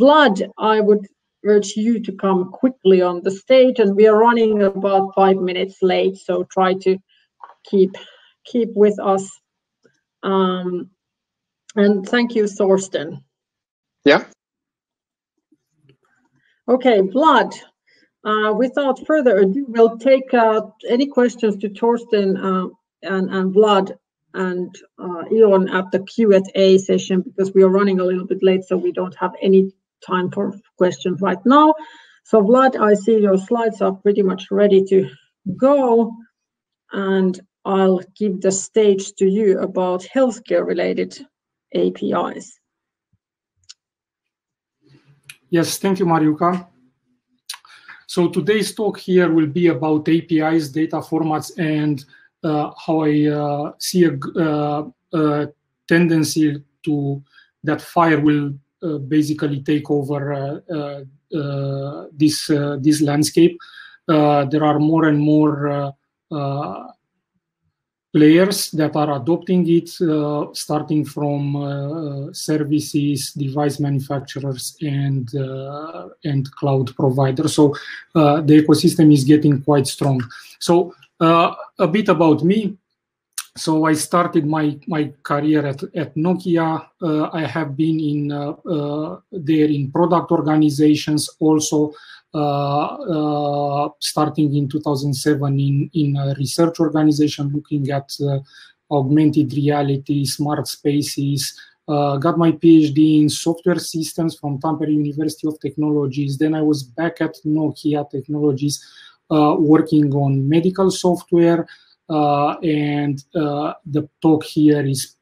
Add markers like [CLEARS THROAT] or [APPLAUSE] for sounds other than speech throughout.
Vlad, I would urge you to come quickly on the stage, and we are running about five minutes late, so try to keep keep with us. Um, and thank you, Thorsten. Yeah. Okay, Vlad, uh, without further ado, we'll take uh, any questions to Thorsten uh, and Vlad and uh, Ion at the Q&A session because we are running a little bit late, so we don't have any time for questions right now. So Vlad, I see your slides are pretty much ready to go, and I'll give the stage to you about healthcare-related APIs. Yes. Thank you, Mariuka. So Today's talk here will be about APIs, data formats, and Uh, how I uh, see uh, a tendency to that FHIR will basically take over this this landscape. There are more and more players that are adopting it, starting from services, device manufacturers, and and cloud providers. So the ecosystem is getting quite strong. Uh, a bit about me. So I started my my career at Nokia. Uh, I have been in uh, there in product organizations also, starting in 2007 in a research organization looking at augmented reality, smart spaces. Got my PhD in software systems from Tampere University of Technologies. Then I was back at Nokia Technologies, Uh, working on medical software. Uh, and uh, the talk here is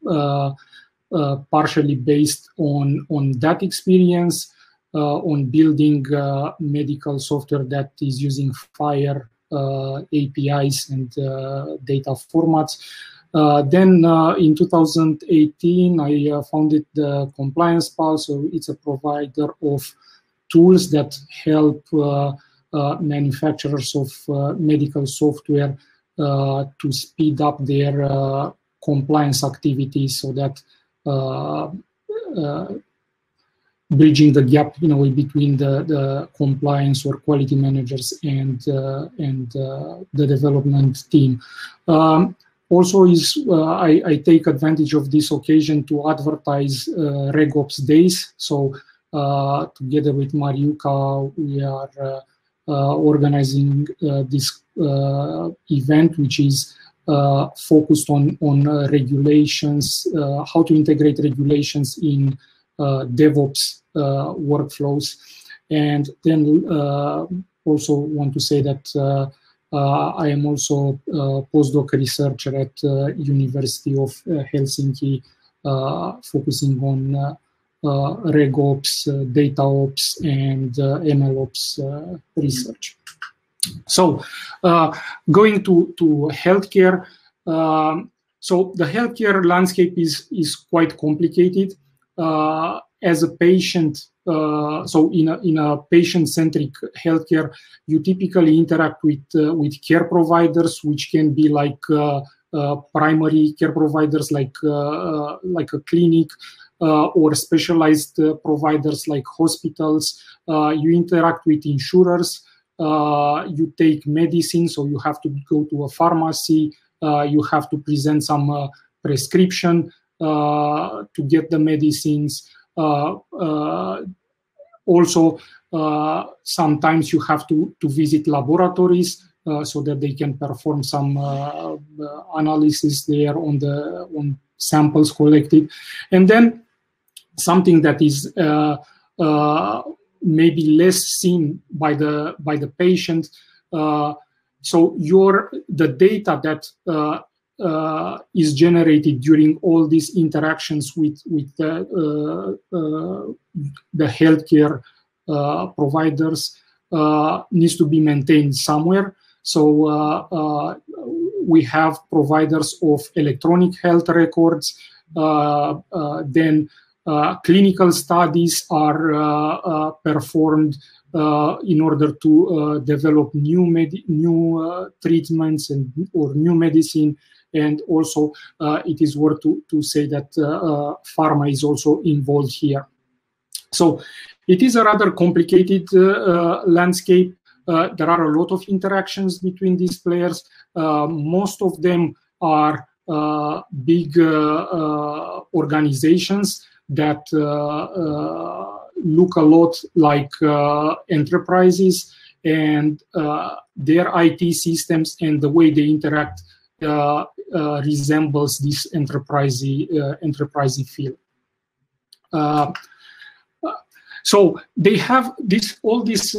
partially based on on that experience, on building medical software that is using FHIR APIs and data formats. Then in 2018, I founded the CompliancePal. It's a provider of tools that help Uh, manufacturers of uh, medical software uh, to speed up their compliance activities so that bridging the gap between the the compliance or quality managers and and the development team. Um, also, is I take advantage of this occasion to advertise RegOps Days. So together with Marjuka, we are Uh, organizing uh, this uh, event, which is focused on on regulations, how to integrate regulations in DevOps workflows. And then also want to say that I am also a postdoc researcher at University of Helsinki, focusing on Uh, RegOps, uh, DataOps, and uh, MLOps research. So going to to healthcare. Um, so the healthcare landscape is is quite complicated. As a patient, so in a patient-centric healthcare, you typically interact with with care providers, which can be like primary care providers like, like a clinic, Uh, or specialized uh, providers like hospitals. Uh, you interact with insurers. You take medicine, so you have to go to a pharmacy. You have to present some prescription to get the medicines. Also, sometimes you have to to visit laboratories so that they can perform some analysis there on the on samples collected. Something that is uh, uh, maybe less seen by the by the patient. Uh, so your the data that is generated during all these interactions with with the the healthcare providers needs to be maintained somewhere. So we have providers of electronic health records. Uh, clinical studies are uh, uh, performed in order to develop new treatments and or new medicine. And also, it is worth to say that pharma is also involved here. So it is a rather complicated landscape. there are a lot of interactions between these players. most of them are big organizations that look a lot like enterprises and uh, their IT systems and the way they interact uh, uh, resembles this enterprisey enterprisey feel. so they have this all these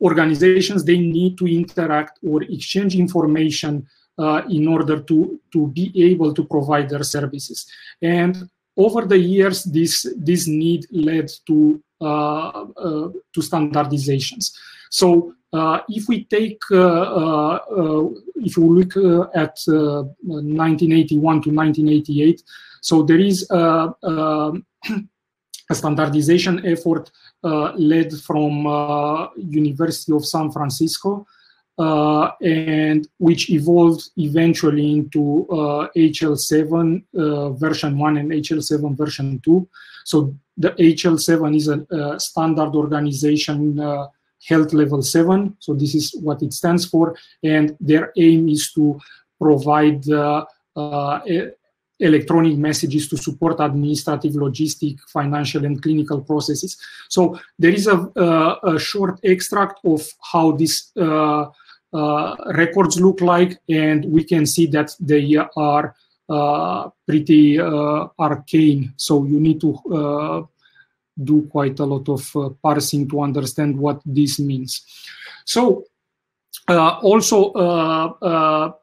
organizations. They need to interact or exchange information uh, in order to, to be able to provide their services. And over the years, this, this need led to uh, uh, to standardizations. So uh, if we take, uh, uh, uh, if we look at 1981 to 1988, so there is a, um, [CLEARS THROAT] a standardization effort led from University of San Francisco, and which evolved eventually into uh, HL7 uh, version 1 and HL7 version 2. So the HL7 is a, a standard organization uh, health level 7. So this is what it stands for. And their aim is to provide uh, uh, electronic messages to support administrative, logistic, financial, and clinical processes. So there is a, a short extract of how this uh, uh, records look like, and we can see that they are uh, pretty uh, arcane. So you need to do quite a lot of parsing to understand what this means. So also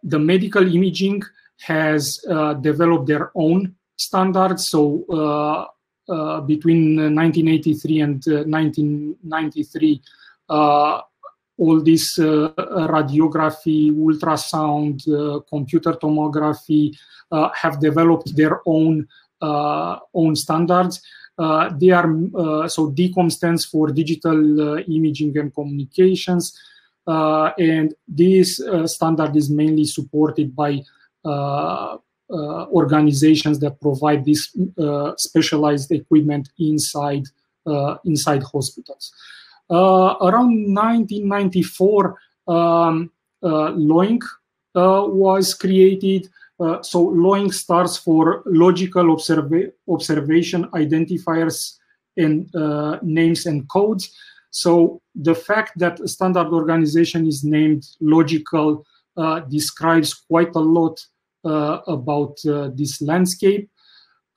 the medical imaging has developed their own standards. So uh, between 1983 and uh, 1993, uh, all this uh, radiography, ultrasound, uh, computer tomography uh, have developed their own own standards. they are so DICOM stands for Digital Imaging and Communications, and this standard is mainly supported by uh, organizations that provide this uh, specialized equipment inside uh, inside hospitals. Uh, around 1994, um, uh, LOINC uh, was created. so LOINC starts for logical observa observation identifiers and names and codes. So the fact that a standard organization is named logical uh, describes quite a lot uh, about uh, this landscape.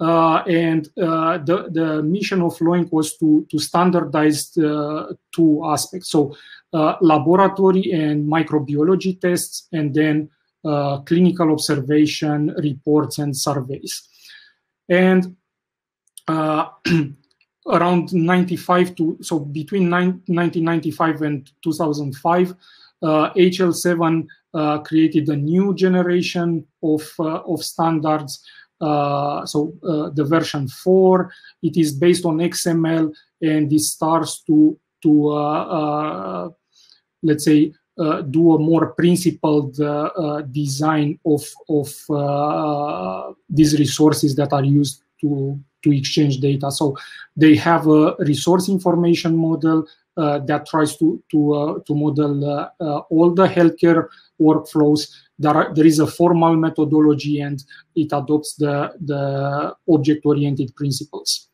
Uh, and uh, the, the mission of LOINC was to, to standardize uh, two aspects. So laboratory and microbiology tests, and then clinical observation reports and surveys. And [CLEARS THROAT] around 95 to so between 1995 and 2005 uh, hl7 uh, created a new generation of uh, of standards so uh, the version 4 it is based on xml and it starts to to uh, let's say uh, do a more principled uh, uh, design of of these resources that are used to to exchange data. So they have a resource information model that tries to to to model all the healthcare workflows there, are, there is a formal methodology and it adopts the, the object-oriented principles.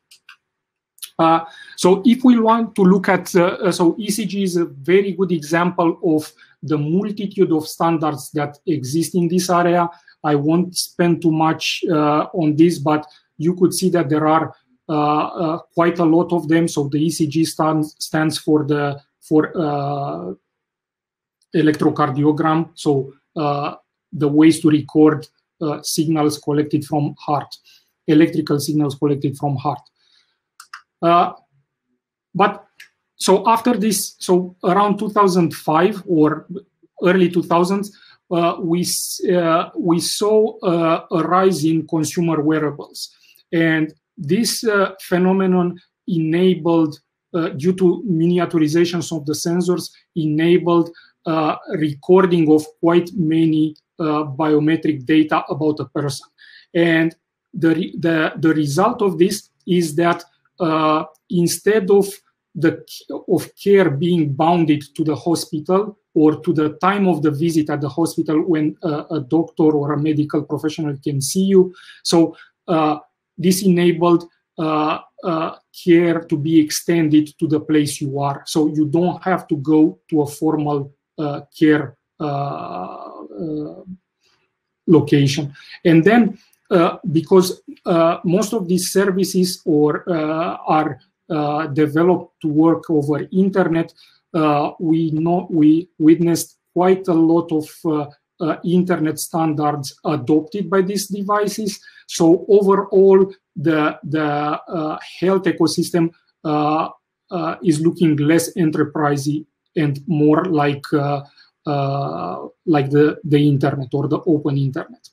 Uh, so if we want to look at, uh, so ECG is a very good example of the multitude of standards that exist in this area. I won't spend too much uh, on this, but you could see that there are uh, uh, quite a lot of them. So the ECG stands stands for the for uh, electrocardiogram. So uh, the ways to record uh, signals collected from heart, electrical signals collected from heart. Uh, but so after this, so around 2005 or early 2000s, uh, we uh, we saw uh, a rise in consumer wearables, and this phenomenon enabled, due to miniaturizations of the sensors, enabled uh, recording of quite many uh, biometric data about a person. And the, the, the result of this is that instead of the of care being bounded to the hospital or to the time of the visit at the hospital when uh, a doctor or a medical professional can see you. So uh, this enabled uh, uh care to be extended to the place you are. So you don't have to go to a formal uh, care uh, location. And then because most of these services or are developed to work over internet, uh, we know we witnessed quite a lot of uh, uh, internet standards adopted by these devices. So overall, the the health ecosystem is looking less enterprisey and more like like the the internet or the open internet.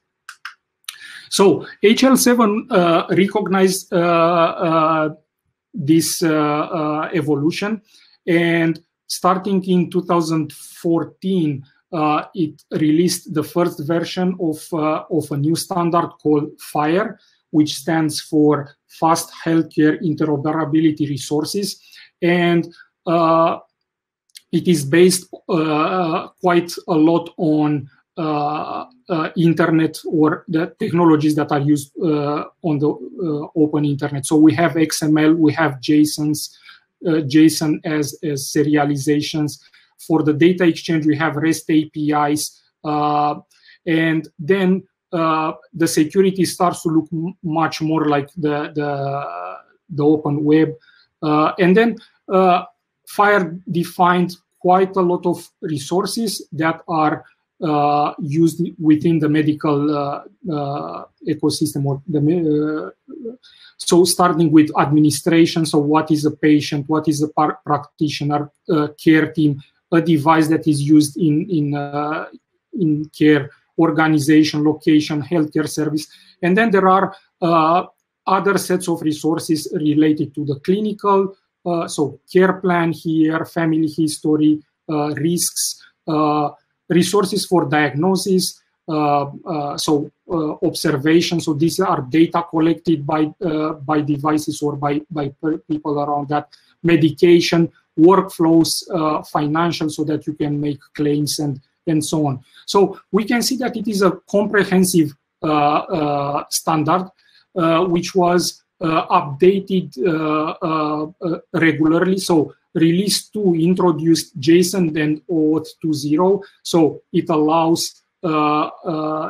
So HL7 uh, recognized uh, uh, this evolution and starting in 2014, uh, it released the first version of, uh, of a new standard called FHIR, which stands for Fast Healthcare Interoperability Resources. And uh, it is based uh, quite a lot on uh, uh, internet or the technologies that are used on the open internet. So we have XML, we have JSONs, JSON as, as serializations. For the data exchange, we have REST APIs. Uh, and then uh, the security starts to look much more like the, the, the open web. and then FHIR defined quite a lot of resources that are uh, used within the medical uh, uh, ecosystem or the so starting with administration so what is a patient what is a practitioner care team a device that is used in in in care organization location healthcare service and then there are other sets of resources related to the clinical uh, so care plan here, family history, uh, risks, uh, resources for diagnosis, uh, uh, so uh, observation. So these are data collected by by devices or by by people around that. Medication, workflows, uh, financial, so that you can make claims and and so on. So we can see that it is a comprehensive uh, uh, standard, which was uh, updated uh, uh, regularly. So release 2 introduced JSON and OAuth 2.0. So it allows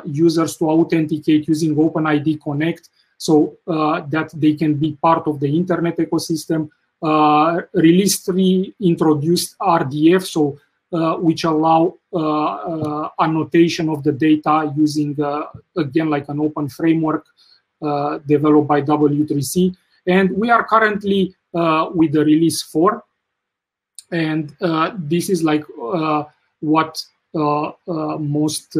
users to authenticate using OpenID Connect so that they can be part of the internet ecosystem. Release 3 introduced RDF, so uh, which allow uh, uh, annotation of the data using, again, like an open framework uh, developed by W3C. And we are currently uh, with the release 4. And uh, this is like what most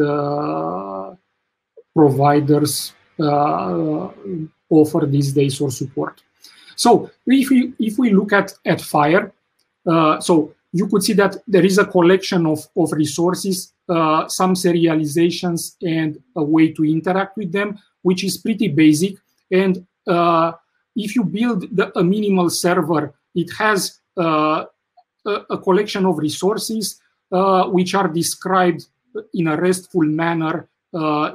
providers offer these days or support. So if we if we look at at FHIR, uh, so you could see that there is a collection of of resources, uh, some serializations, and a way to interact with them which is pretty basic. And uh, if you build the, a minimal server, it has uh, a, a, collection of resources uh, which are described in a RESTful manner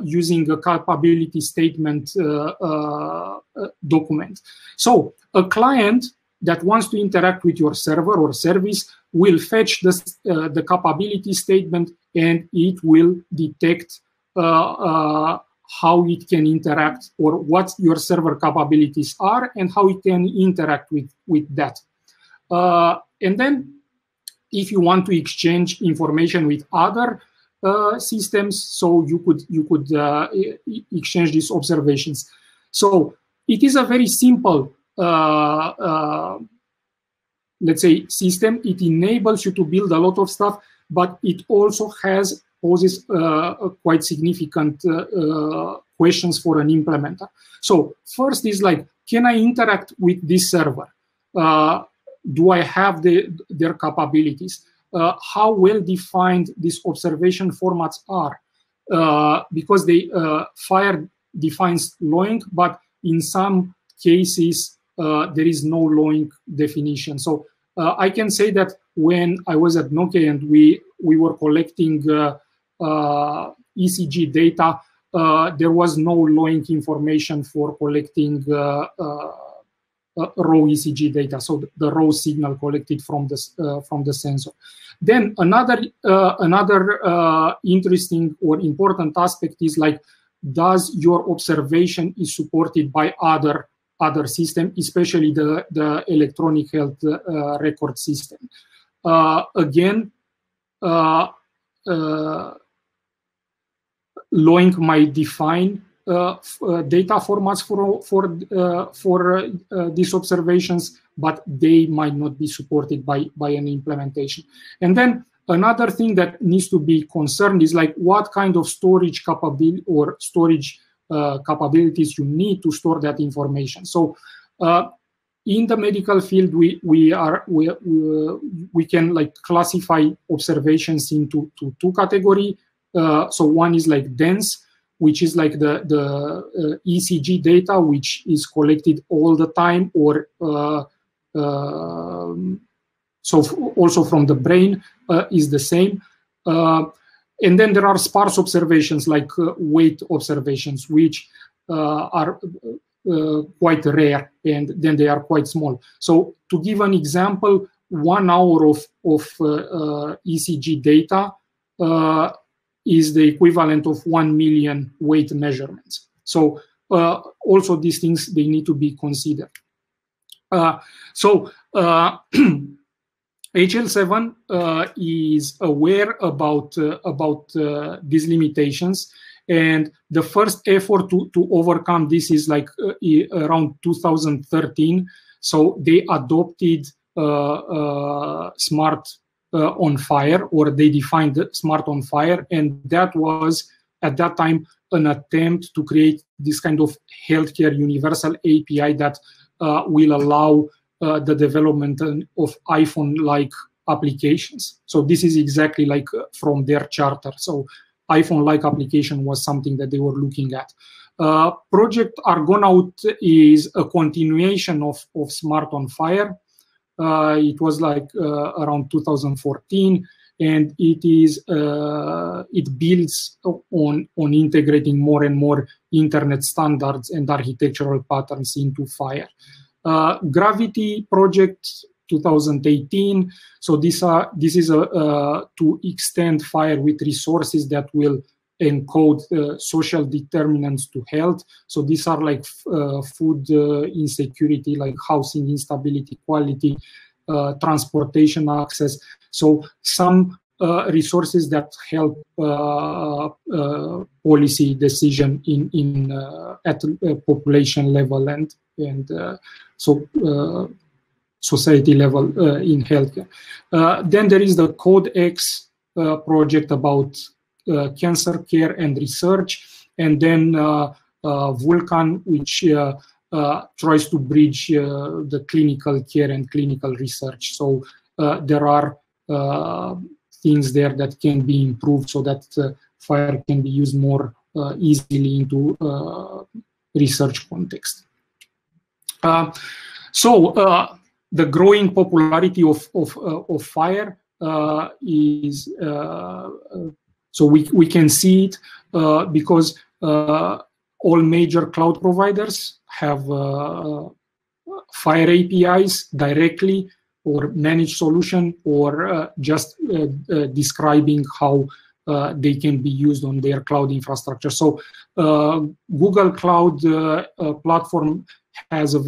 using a capability statement uh, uh, document. So a client that wants to interact with your server or service will fetch the, the capability statement and it will detect how it can interact or what your server capabilities are and how it can interact with, with that. Uh, and then if you want to exchange information with other uh, systems, so you could you could uh, exchange these observations. So it is a very simple, uh, uh, let's say, system. It enables you to build a lot of stuff, but it also has poses uh, quite significant uh, uh, questions for an implementer. So first is like, can I interact with this server? do I have the, their capabilities? Uh, how well defined these observation formats are? Uh, because they uh, FHIR defines LOINC, but in some cases, there is no LOINC definition. So I can say that when I was at Nokia and we we were collecting ECG data, there was no LOINC information for collecting uh, raw ECG data, so the raw signal collected from the uh, from the sensor. Then another uh, another interesting or important aspect is like, does your observation is supported by other other system, especially the the electronic health record system. again, LOINC might define uh, uh, data formats for for uh, for these observations, but they might not be supported by by an implementation. And then another thing that needs to be concerned is like what kind of storage capability or storage uh, capabilities you need to store that information. So uh, in the medical field, we we are we we, we can like classify observations into to two category. Uh, so one is like dense, which is like the, the uh, ECG data, which is collected all the time or uh, uh, so also from the brain uh, is the same. Uh, and then there are sparse observations like uh, weight observations, which are quite rare and then they are quite small. So to give an example, one hour of, of ECG data is the equivalent of 1 million weight measurements. So uh, also these things, they need to be considered. Uh, so uh, [CLEARS THROAT] HL7 uh, is aware about, uh, about uh, these limitations. And the first effort to, to overcome this is like around 2013. So they adopted smart uh, on FHIR, or they defined smart on FHIR, and that was at that time an attempt to create this kind of healthcare universal API that uh, will allow uh, the development of iPhone-like applications. So this is exactly like uh, from their charter. So iPhone-like application was something that they were looking at. Uh, Project Argonaut is a continuation of, of Smart on FHIR. Uh, it was like uh, around 2014 and it is uh, it builds on on integrating more and more internet standards and architectural patterns into FHIR. Uh, gravity project 2018 so this uh, this is a uh, to extend FHIR with resources that will encode uh, social determinants to health. So these are like uh, food uh, insecurity, like housing instability, quality, uh, transportation access. So some uh, resources that help uh, policy decision in in at population level and and so society level in healthcare. then there is the CodeX project about uh, Uh, cancer care and research, and then uh, uh, Vulcan, which uh, uh, tries to bridge the clinical care and clinical research. So there are things there that can be improved so that FHIR can be used more easily into research context. so the growing popularity of of, uh, of FHIR uh, is uh, so we, we can see it uh, because uh, all major cloud providers have uh, FHIR APIs directly or managed solution or uh, just uh, uh, describing how they can be used on their cloud infrastructure. So Google Cloud Platform has a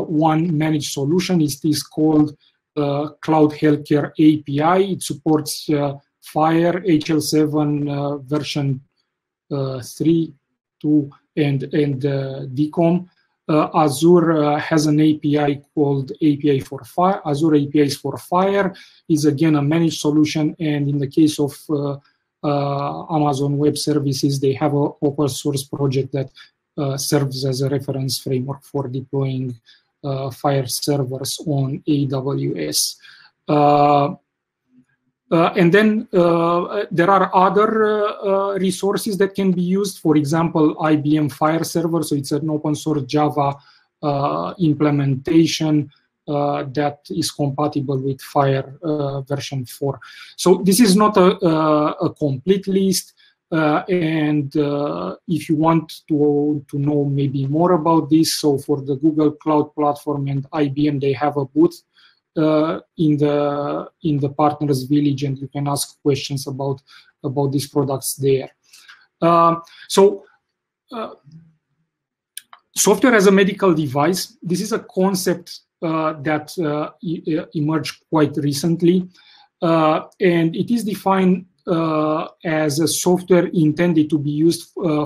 one managed solution. It is called Cloud Healthcare API. It supports FHIR HL7 uh, version uh, 3, 2, and, and uh, DICOM. Azure has an API called API for FHIR. Azure APIs for FHIR is again a managed solution, and in the case of Amazon Web Services, they have an open source project that uh, serves as a reference framework for deploying uh, FHIR servers on AWS. Uh, uh, and then uh, there are other uh, resources that can be used. For example, IBM FHIR Server. So it's an open source Java implementation uh, that is compatible with FHIR uh, version 4. So this is not a, a, complete list. Uh, and if you want to, to know maybe more about this, so for the Google Cloud Platform and IBM, they have a booth uh, in the in the partners village and you can ask questions about about these products there uh, so uh, software as a medical device this is a concept uh, that uh, e uh, emerged quite recently. and it is defined as a software intended to be used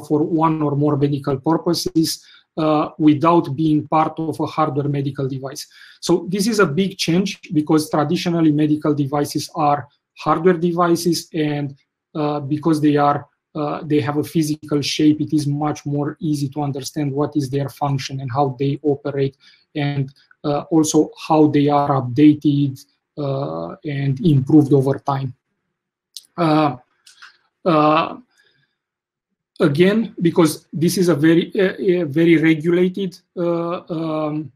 for one or more medical purposes uh, without being part of a hardware medical device. So this is a big change because traditionally medical devices are hardware devices and uh, because they are uh, they have a physical shape, it is much more easy to understand what is their function and how they operate and uh, also how they are updated uh, and improved over time. Uh, again, because this is a very, very regulated um,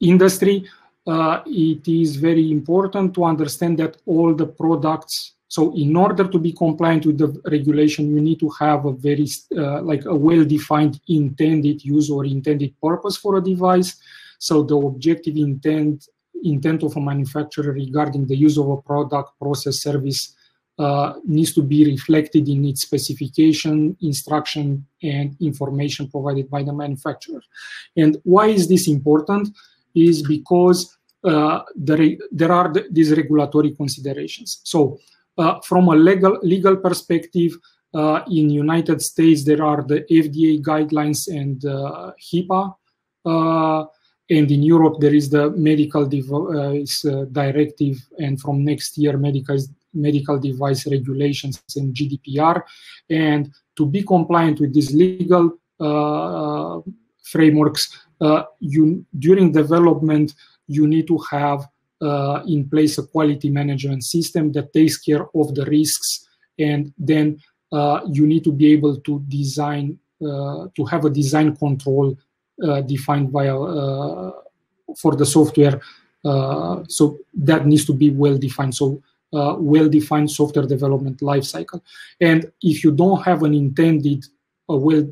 industry, uh, it is very important to understand that all the products so in order to be compliant with the regulation, you need to have a very uh, like a well-defined intended use or intended purpose for a device. So the objective intent intent of a manufacturer regarding the use of a product, process, service uh, needs to be reflected in its specification, instruction, and information provided by the manufacturer. And why is this important? Is because uh, the there are the, these regulatory considerations. So uh, from a legal legal perspective, uh, in United States there are the FDA guidelines and uh, HIPAA, and in Europe there is the medical device directive, and from next year medical medical device regulations and GDPR, and to be compliant with these legal uh, frameworks, uh, you during development you need to have uh, in place a quality management system that takes care of the risks. And then uh, you need to be able to design uh, to have a design control uh, defined by uh, for the software. Uh, so that needs to be well defined. So well defined software development lifecycle and if you don't have an intended a well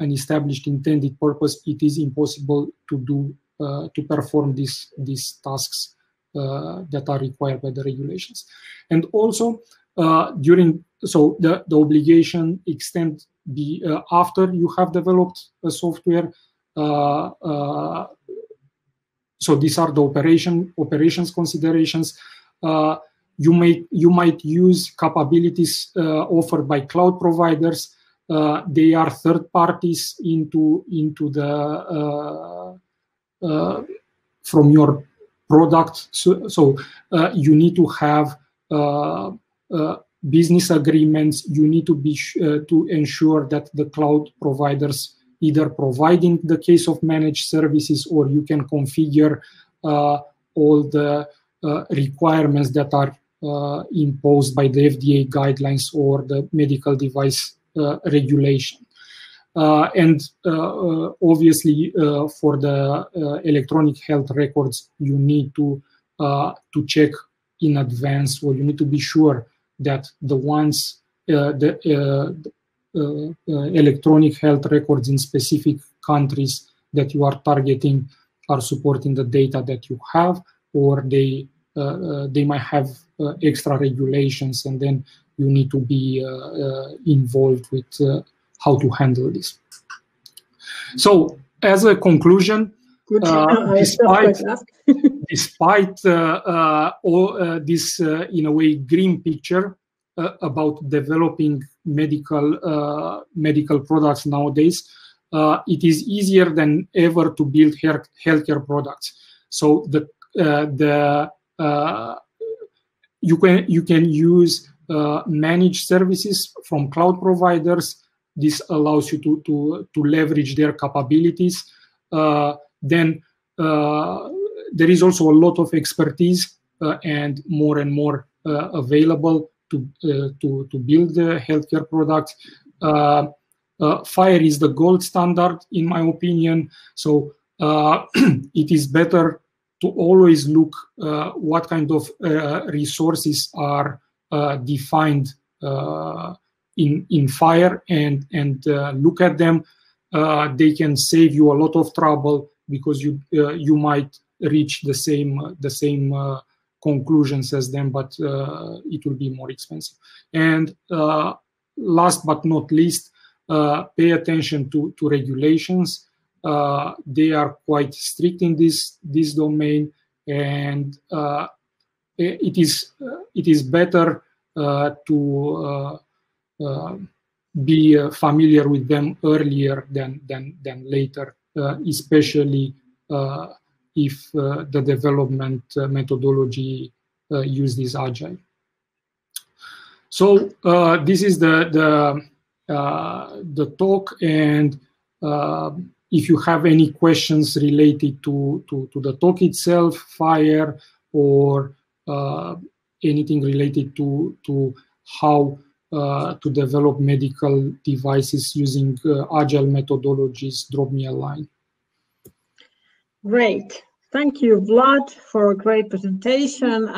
an established intended purpose it is impossible to do to perform these these tasks uh, that are required by the regulations. And also uh, during, so the, the obligation extend the, uh, after you have developed a software, so these are the operation operations considerations. You may you might use capabilities offered by cloud providers uh, they are third parties into into the uh, uh, from your product. So, so uh, you need to have uh, uh, business agreements. You need to be to ensure that the cloud providers either providing the case of managed services or you can configure all the requirements that are uh, imposed by the FDA guidelines or the medical device uh, regulation. Uh, and uh, uh, obviously, for the electronic health records, you need to to check in advance, or you need to be sure that the ones the electronic health records in specific countries that you are targeting are supporting the data that you have, or they uh, uh, they might have uh, extra regulations, and then you need to be involved with how to handle this. So, as a conclusion, uh, despite [LAUGHS] [LAUGHS] despite uh, uh, all uh, this, uh, in a way, green picture uh, about developing medical medical products nowadays, it is easier than ever to build her- healthcare products. So the the you can you can use managed services from cloud providers this allows you to, to, to leverage their capabilities. Uh, then uh, there is also a lot of expertise uh, and more and more available to, to, to build the healthcare products. FHIR is the gold standard, in my opinion. So [CLEARS THROAT] it is better to always look uh, what kind of uh, resources are uh, defined in in FHIR and and uh, look at them. Uh, they can save you a lot of trouble because you uh, you might reach the same the same conclusions as them but it will be more expensive. And last but not least pay attention to to regulations Uh, they are quite strict in this this domain and uh, it is it is better uh, to uh, uh, be uh, familiar with them earlier than than than later, especially if the development methodology uses agile. So this is the the the talk and if you have any questions related to, to, to the talk itself, FHIR, or uh, anything related to, to how uh, to develop medical devices using uh, agile methodologies, drop me a line. Great. Thank you, Vlad, for a great presentation.